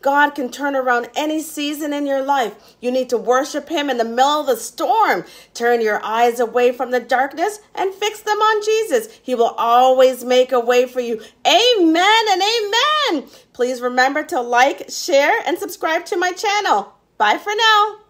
God can turn around any season in your life. You need to worship Him in the middle of the storm. Turn your eyes away from the darkness and fix them on Jesus. He will always make a way for you. Amen and amen. Please remember to like, share, and subscribe to my channel. Bye for now.